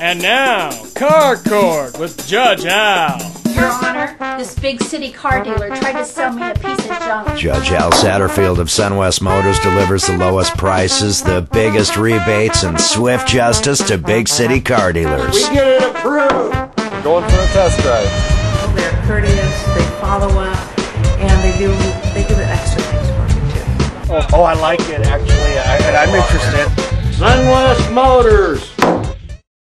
And now, Car Court with Judge Al. Your Honor, this big city car dealer tried to sell me a piece of junk. Judge Al Satterfield of Sunwest Motors delivers the lowest prices, the biggest rebates, and swift justice to big city car dealers. We get it approved. Going for a test drive. They're courteous, they follow up, and they do they do the extra things for me too. Oh, oh I like it actually, I, and I'm interested. Sunwest Motors.